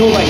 do like